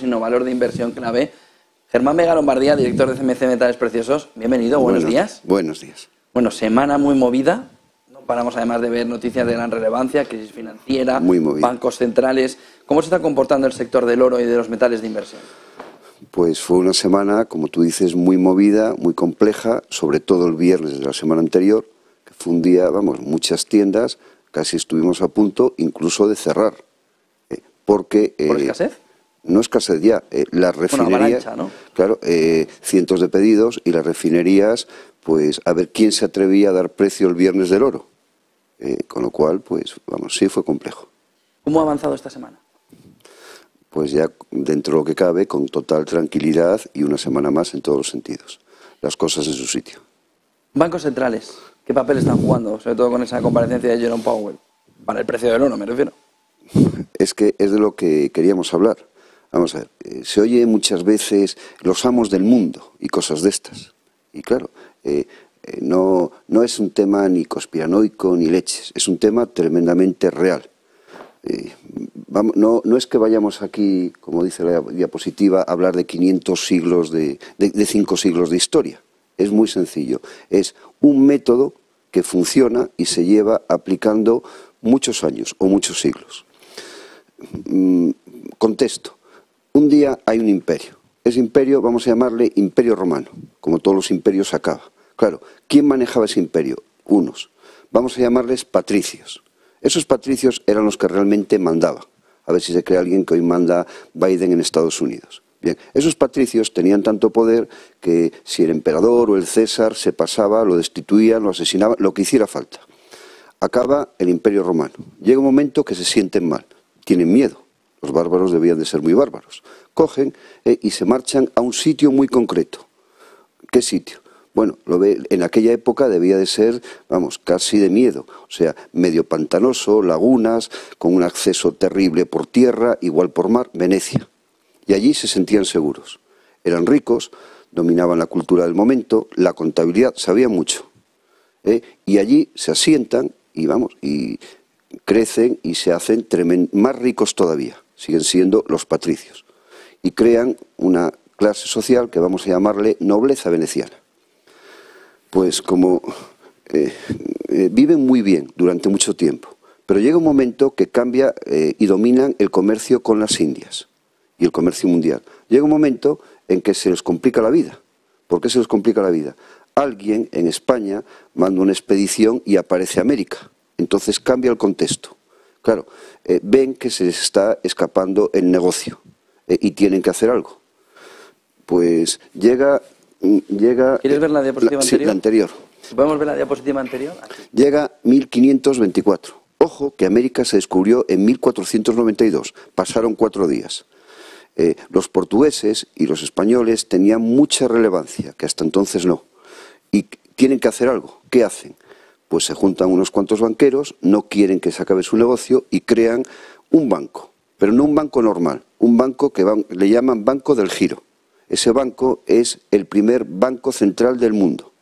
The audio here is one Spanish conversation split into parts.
sino valor de inversión clave. Germán Vega Lombardía, director de CMC Metales Preciosos, bienvenido, buenos, días. Buenos días. Bueno, semana muy movida, no paramos además de ver noticias de gran relevancia, crisis financiera, bancos centrales. ¿Cómo se está comportando el sector del oro y de los metales de inversión? Pues fue una semana, como tú dices, muy movida, muy compleja, sobre todo el viernes de la semana anterior, que fue un día, vamos, muchas tiendas, casi estuvimos a punto incluso de cerrar. Eh, porque, ¿Por eh, escasez? No escasez ya, eh, las refinerías, claro, eh, cientos de pedidos y las refinerías, pues a ver quién se atrevía a dar precio el viernes del oro. Eh, con lo cual, pues vamos, sí fue complejo. ¿Cómo ha avanzado esta semana? Pues ya dentro de lo que cabe, con total tranquilidad y una semana más en todos los sentidos. Las cosas en su sitio. Bancos centrales, ¿qué papel están jugando? Sobre todo con esa comparecencia de Jerome Powell. Para el precio del oro, me refiero. Es que es de lo que queríamos hablar Vamos a ver, eh, se oye muchas veces los amos del mundo y cosas de estas. Y claro, eh, eh, no, no, es un tema ni conspiranoico ni leches, es un tema tremendamente real. no, no, es que vayamos aquí, como dice la diapositiva, a hablar de 500 siglos, de, de, cinco siglos de historia. Es muy sencillo. Es un método que funciona y se lleva aplicando muchos años o muchos siglos. Mm, contesto. Un día hay un imperio. Ese imperio vamos a llamarle imperio romano, como todos los imperios acaba. Claro, ¿quién manejaba ese imperio? Unos. Vamos a llamarles patricios. Esos patricios eran los que realmente mandaban. A ver si se cree alguien que hoy manda Biden en Estados Unidos. Bien, esos patricios tenían tanto poder que si el emperador o el César se pasaba, lo destituían, lo asesinaban, lo que hiciera falta. Acaba el imperio romano. Llega un momento que se sienten mal, tienen miedo los bárbaros debían de ser muy bárbaros. Cogen eh, y se marchan a un sitio muy concreto. ¿Qué sitio? Bueno, lo ve, en aquella época debía de ser, vamos, casi de miedo. O sea, medio pantanoso, lagunas, con un acceso terrible por tierra, igual por mar, Venecia. Y allí se sentían seguros. Eran ricos, dominaban la cultura del momento, la contabilidad, sabían mucho. ¿eh? Y allí se asientan y vamos, y crecen y se hacen más ricos todavía siguen siendo los patricios, y crean una clase social que vamos a llamarle nobleza veneciana. Pues como eh, eh, viven muy bien durante mucho tiempo, pero llega un momento que cambia eh, y dominan el comercio con las Indias y el comercio mundial. Llega un momento en que se les complica la vida. ¿Por qué se les complica la vida? Alguien en España manda una expedición y aparece América. Entonces cambia el contexto. Claro, eh, ven que se les está escapando el negocio eh, y tienen que hacer algo. Pues llega... Mm, llega ¿Quieres ver la diapositiva anterior? Sí, la anterior. ¿Podemos ver la diapositiva anterior? Llega 1524. Ojo que América se descubrió en 1492. Pasaron cuatro días. Eh, los portugueses y los españoles tenían mucha relevancia, que hasta entonces no. Y tienen que hacer algo. ¿Qué hacen? Pues se juntan unos cuantos banqueros, no quieren que se acabe su negocio y crean un banco, pero no un banco normal, un banco que le llaman Banco del Giro. Ese banco es el primer banco central del mundo,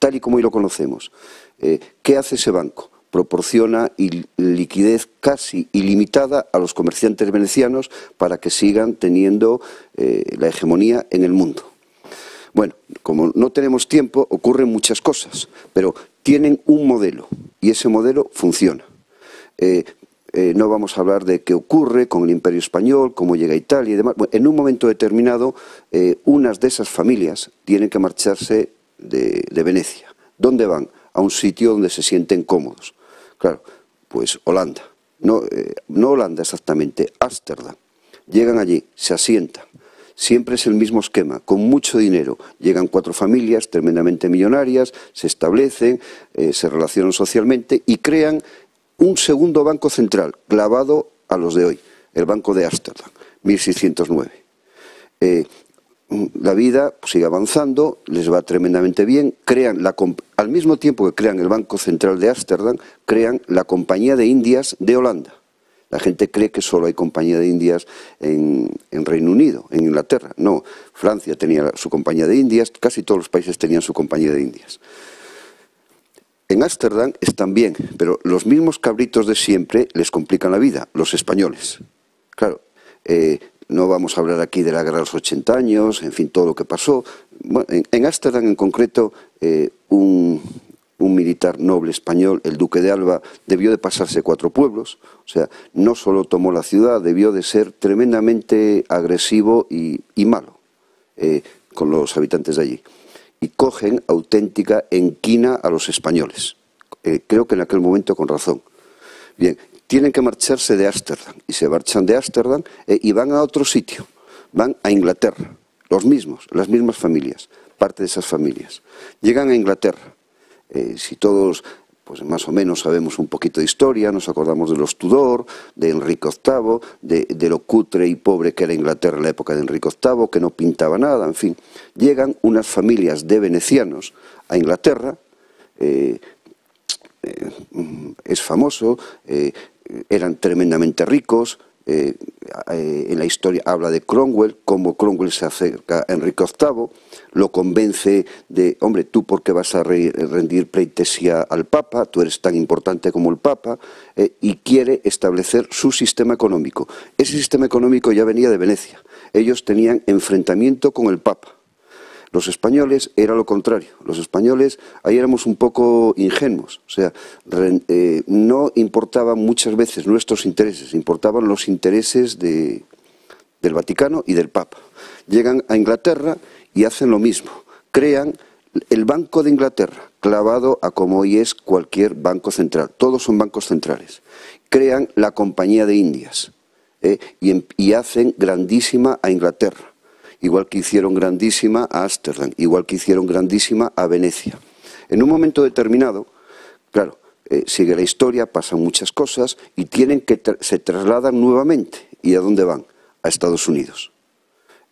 tal y como hoy lo conocemos. Eh, ¿Qué hace ese banco? Proporciona liquidez casi ilimitada a los comerciantes venecianos para que sigan teniendo eh, la hegemonía en el mundo. Bueno, como no tenemos tiempo, ocurren muchas cosas, pero tienen un modelo y ese modelo funciona. Eh, eh, no vamos a hablar de qué ocurre con el Imperio Español, cómo llega Italia y demás. en un momento determinado, eh, unas de esas familias tienen que marcharse de, de, Venecia. ¿Dónde van? A un sitio donde se sienten cómodos. Claro, pues Holanda. No, no Holanda exactamente, Ámsterdam. Llegan allí, se asientan Siempre es el mismo esquema, con mucho dinero. Llegan cuatro familias tremendamente millonarias, se establecen, eh, se relacionan socialmente y crean un segundo banco central, clavado a los de hoy, el Banco de Ámsterdam, 1609. Eh, la vida sigue avanzando, les va tremendamente bien, crean la, al mismo tiempo que crean el Banco Central de Ámsterdam, crean la Compañía de Indias de Holanda. La gente cree que solo hay compañía de Indias en, Reino Unido, en Inglaterra. No, Francia tenía su compañía de Indias, casi todos los países tenían su compañía de Indias. En Ámsterdam están bien, pero los mismos cabritos de siempre les complican la vida, los españoles. Claro, eh, no vamos a hablar aquí de la guerra de los 80 años, en fin, todo lo que pasó. en Ámsterdam en concreto, eh, un, un militar noble español, el duque de Alba, debió de pasarse cuatro pueblos, o sea, no solo tomó la ciudad, debió de ser tremendamente agresivo y, malo eh, con los habitantes de allí. Y cogen auténtica enquina a los españoles. Eh, creo que en aquel momento con razón. Bien, tienen que marcharse de Ámsterdam y se marchan de Ámsterdam eh, y van a otro sitio, van a Inglaterra, los mismos, las mismas familias, parte de esas familias. Llegan a Inglaterra eh, si todos pues más o menos sabemos un poquito de historia, nos acordamos de los Tudor, de Enrique VIII, de, lo cutre y pobre que era Inglaterra en la época de Enrique VIII, que no pintaba nada, en fin. Llegan unas familias de venecianos a Inglaterra, eh, eh, es famoso, eran tremendamente ricos, eh, eh, en la historia habla de Cromwell, cómo Cromwell se acerca a Enrique VIII, lo convence de, hombre, tú por qué vas a rendir pleitesía al Papa, tú eres tan importante como el Papa, eh, y quiere establecer su sistema económico. Ese sistema económico ya venía de Venecia. Ellos tenían enfrentamiento con el Papa. Los españoles era lo contrario. Los españoles ahí éramos un poco ingenuos. O sea, eh, no importaban muchas veces nuestros intereses, importaban los intereses del Vaticano y del Papa. Llegan a Inglaterra y hacen lo mismo. Crean el Banco de Inglaterra, clavado a como hoy es cualquier banco central. Todos son bancos centrales. Crean la Compañía de Indias eh, y hacen grandísima a Inglaterra igual que hicieron grandísima a Ámsterdam, igual que hicieron grandísima a Venecia. En un momento determinado, claro, eh, sigue la historia, pasan muchas cosas y tienen que se trasladan nuevamente. ¿Y a dónde van? A Estados Unidos.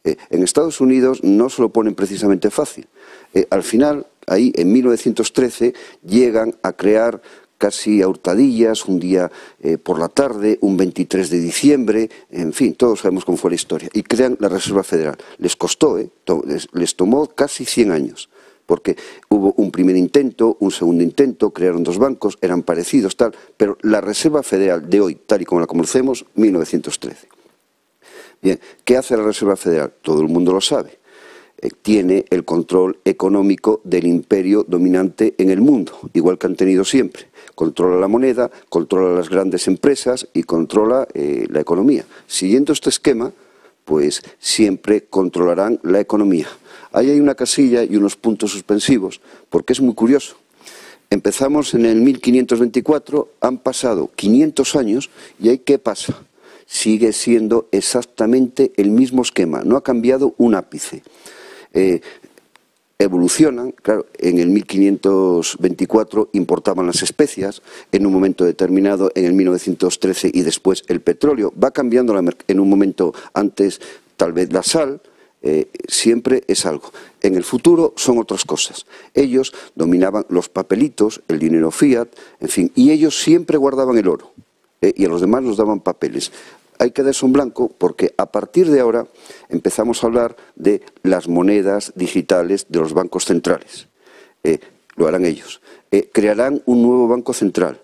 Eh, en Estados Unidos no se lo ponen precisamente fácil. Eh, al final, ahí en 1913, llegan a crear casi a hurtadillas, un día eh, por la tarde, un 23 de diciembre, en fin, todos sabemos cómo fue la historia. Y crean la Reserva Federal. Les costó, eh, les, tomó casi 100 años, porque hubo un primer intento, un segundo intento, crearon dos bancos, eran parecidos, tal, pero la Reserva Federal de hoy, tal y como la conocemos, 1913. Bien, ¿qué hace la Reserva Federal? Todo el mundo lo sabe eh, tiene el control económico del imperio dominante en el mundo, igual que han tenido siempre. Controla la moneda, controla las grandes empresas y controla eh, la economía. Siguiendo este esquema, pues siempre controlarán la economía. Ahí hay una casilla y unos puntos suspensivos, porque es muy curioso. Empezamos en el 1524, han pasado 500 años y ahí qué pasa? Sigue siendo exactamente el mismo esquema, no ha cambiado un ápice. Eh, evolucionan, claro, en el 1524 importaban las especias, en un momento determinado, en el 1913 y después el petróleo, va cambiando en un momento antes tal vez la sal, eh, siempre es algo. En el futuro son otras cosas. Ellos dominaban los papelitos, el dinero fiat, en fin, y ellos siempre guardaban el oro. Eh, y a los demás nos daban papeles hay que darse un blanco porque a partir de ahora empezamos a hablar de las monedas digitales de los bancos centrales. Eh, lo harán ellos. Eh, crearán un nuevo banco central.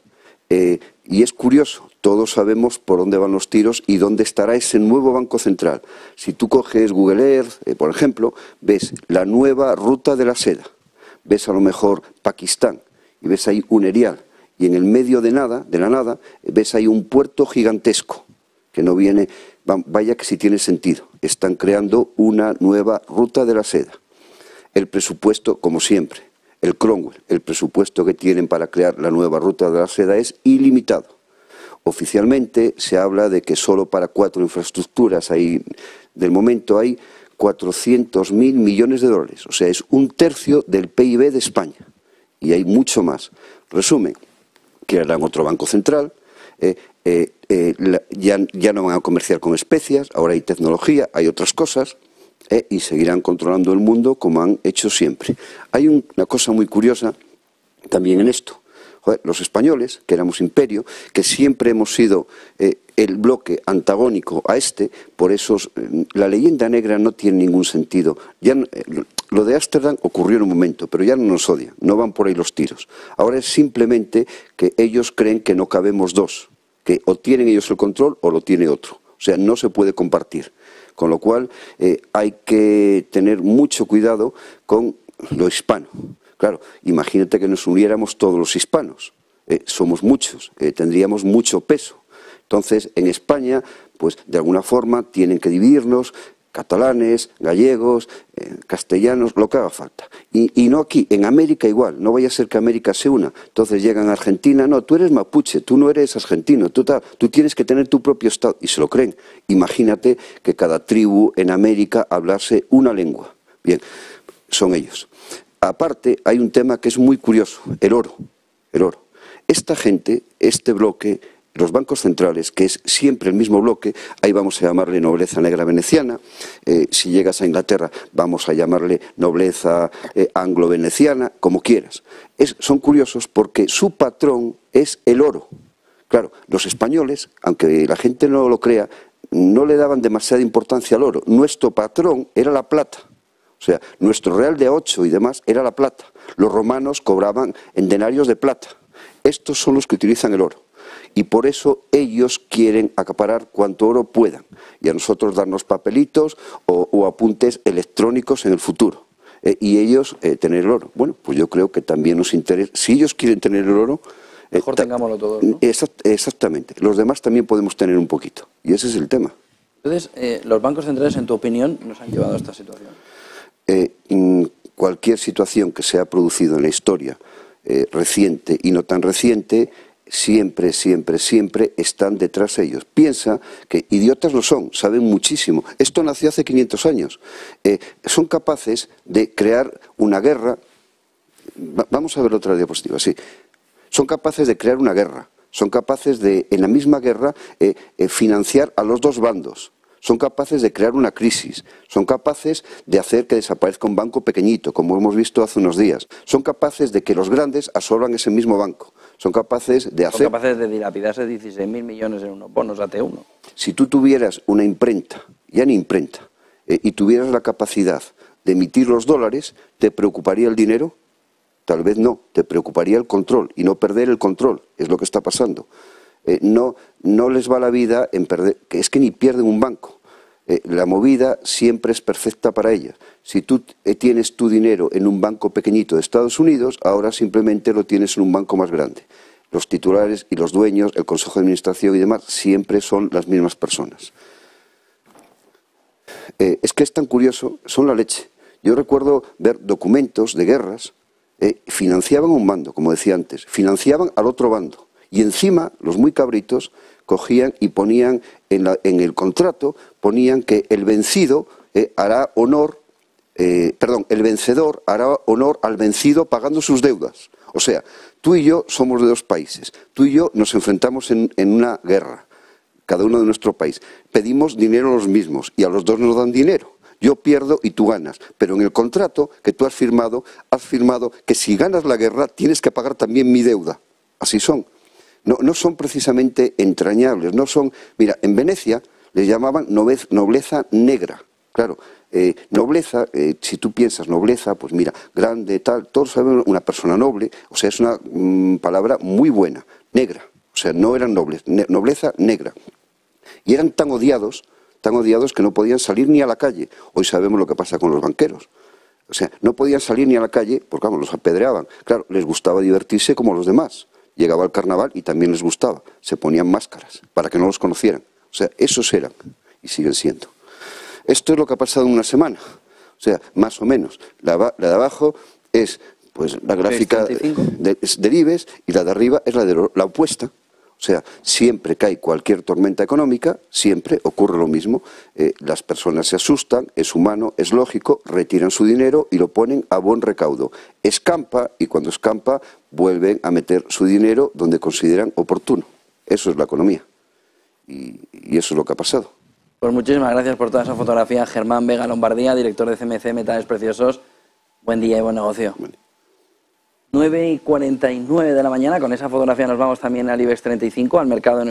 Eh, y es curioso, todos sabemos por dónde van los tiros y dónde estará ese nuevo banco central. Si tú coges Google Earth, por ejemplo, ves la nueva ruta de la seda, ves a lo mejor Pakistán y ves ahí un erial y en el medio de nada, de la nada, ves ahí un puerto gigantesco que no viene, vaya que si tiene sentido. Están creando una nueva ruta de la seda. El presupuesto, como siempre, el Cromwell, el presupuesto que tienen para crear la nueva ruta de la seda es ilimitado. Oficialmente se habla de que solo para cuatro infraestructuras hay, del momento hay 400.000 millones de dólares, o sea, es un tercio del PIB de España. Y hay mucho más. Resumen, crearán otro banco central, eh, eh, eh, ya, no van a comerciar con especias, ahora hay tecnología, hay otras cosas, y seguirán controlando el mundo como han hecho siempre. Hay una cosa muy curiosa también en esto. los españoles, que éramos imperio, que siempre hemos sido el bloque antagónico a este, por eso la leyenda negra no tiene ningún sentido. Lo de Ámsterdam ocurrió en un momento, pero ya no nos odian, no van por ahí los tiros. Ahora es simplemente que ellos creen que no cabemos dos, que o tienen ellos el control o lo tiene otro. O sea, no se puede compartir. Con lo cual eh, hay que tener mucho cuidado con lo hispano. Claro, imagínate que nos uniéramos todos los hispanos. Eh, somos muchos, eh, tendríamos mucho peso. Entonces, en España, pues de alguna forma tienen que dividirnos, catalanes, gallegos, eh, castellanos, lo que haga falta. Y, no aquí, en América igual, no vaya a ser que América se una. Entonces llegan a Argentina, no, tú eres mapuche, tú no eres argentino, tú, tú tienes que tener tu propio Estado. Y se lo creen. Imagínate que cada tribu en América hablase una lengua. Bien, son ellos. Aparte, hay un tema que es muy curioso, el oro. El oro. Esta gente, este bloque, los bancos centrales, que es siempre el mismo bloque, ahí vamos a llamarle nobleza negra veneciana, eh, si llegas a Inglaterra vamos a llamarle nobleza eh, anglo-veneciana, como quieras. son curiosos porque su patrón es el oro. Claro, los españoles, aunque la gente no lo crea, no le daban demasiada importancia al oro. Nuestro patrón era la plata. O sea, nuestro real de ocho y demás era la plata. Los romanos cobraban en denarios de plata. Estos son los que utilizan el oro y por eso ellos quieren acaparar cuanto oro puedan y a nosotros darnos papelitos o, apuntes electrónicos en el futuro. Eh, y ellos eh, tener el oro. Bueno, pues yo creo que también nos interesa. Si ellos quieren tener el oro. Eh, Mejor tengámoslo todo. exactamente. Los demás también podemos tener un poquito. Y ese es el tema. Entonces, ¿los bancos centrales, en tu opinión, nos han llevado a esta situación? en cualquier situación que se ha producido en la historia reciente y no tan reciente, siempre, siempre, siempre están detrás de ellos. Piensa que idiotas no son, saben muchísimo. Esto nació hace 500 años. Eh, son capaces de crear una guerra. vamos a ver otra diapositiva, sí. Son capaces de crear una guerra. Son capaces de, en la misma guerra, eh, eh, financiar a los dos bandos son capaces de crear una crisis, son capaces de hacer que desaparezca un banco pequeñito, como hemos visto hace unos días, son capaces de que los grandes absorban ese mismo banco, son capaces de hacer... Son capaces de dilapidarse 16.000 millones en unos bonos AT1. Si tú tuvieras una imprenta, ya ni imprenta, eh, y tuvieras la capacidad de emitir los dólares, ¿te preocuparía el dinero? Tal vez no, te preocuparía el control y no perder el control, es lo que está pasando. Eh, no, no les va la vida en perder, que es que ni pierden un banco. Eh, la movida siempre es perfecta para ellos. Si tú eh, tienes tu dinero en un banco pequeñito de Estados Unidos, ahora simplemente lo tienes en un banco más grande. Los titulares y los dueños, el consejo de administración y demás, siempre son las mismas personas. Eh, es que es tan curioso, son la leche. Yo recuerdo ver documentos de guerras, financiaban un bando, como decía antes, financiaban al otro bando. Y encima, los muy cabritos, cogían y ponían en, el contrato, ponían que el vencido eh, hará honor, eh, perdón, el vencedor hará honor al vencido pagando sus deudas. O sea, tú y yo somos de dos países, tú y yo nos enfrentamos en, en una guerra, cada uno de nuestro país. Pedimos dinero a los mismos y a los dos nos dan dinero. Yo pierdo y tú ganas, pero en el contrato que tú has firmado, has firmado que si ganas la guerra tienes que pagar también mi deuda. Así son no, son precisamente entrañables, no son... Mira, en Venecia les llamaban nobleza negra, claro, eh, nobleza, eh, si tú piensas nobleza, pues mira, grande, tal, todos sabemos una persona noble, o sea, es una mm, palabra muy buena, negra, o sea, no eran nobles, nobleza negra. Y eran tan odiados, tan odiados que no podían salir ni a la calle. Hoy sabemos lo que pasa con los banqueros. O sea, no podían salir ni a la calle porque, vamos, los apedreaban. Claro, les gustaba divertirse como los demás llegaba al carnaval y también les gustaba. Se ponían máscaras para que no los conocieran. O sea, esos eran y siguen siendo. Esto es lo que ha pasado en una semana. O sea, más o menos. La, de abajo es pues la gráfica de, del IBEX y la de arriba es la de la opuesta. O sea, siempre que hay cualquier tormenta económica, siempre ocurre lo mismo. Eh, las personas se asustan, es humano, es lógico, retiran su dinero y lo ponen a buen recaudo. Escampa y cuando escampa vuelven a meter su dinero donde consideran oportuno. Eso es la economía. Y, eso es lo que ha pasado. Pues muchísimas gracias por toda esa fotografía. Germán Vega Lombardía, director de CMC Metales Preciosos. Buen día y buen negocio. 9 y 49 de la mañana. Con esa fotografía nos vamos también al IBEX 35, al mercado